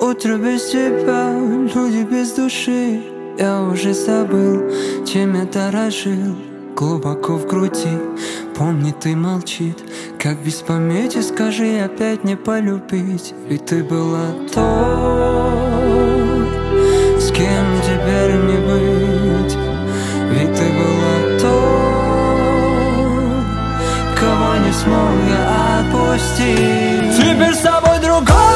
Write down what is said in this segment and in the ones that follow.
Утро без тебя, люди без души. Я уже забыл, чем я дорожил. Глубоко в груди, помнит и молчит. Как без памяти, скажи опять не полюбить. Ведь ты была той, с кем теперь не быть. Ведь ты была той, кого не смог я отпустить. Теперь с тобой другой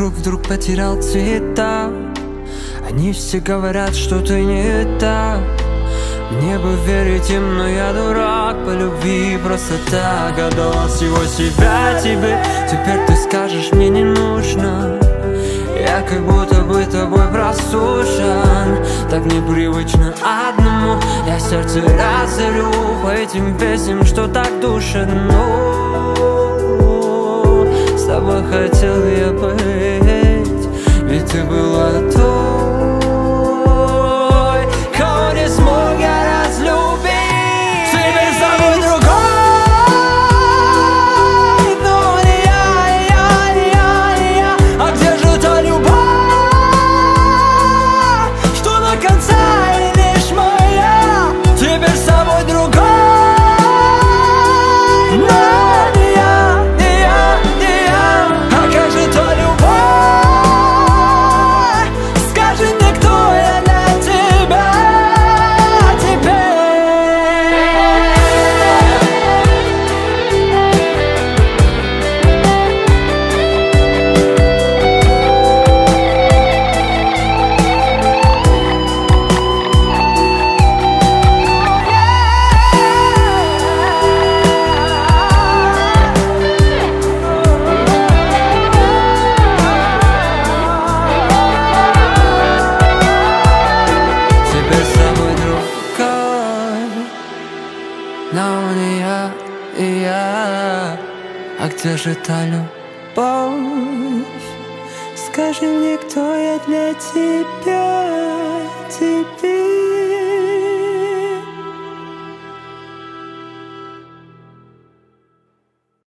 вокруг вдруг потерял цвета. Они все говорят, что ты не так Мне бы верить им, но я дурак. По любви Просто так отдала всего себя тебе. Теперь ты скажешь, мне не нужно. Я как будто бы тобой прослушан. Так непривычно одному. Я сердце разорю по этим песням, что так душат. Ну, я А где же та любовь? Скажи мне, кто я для тебя теперь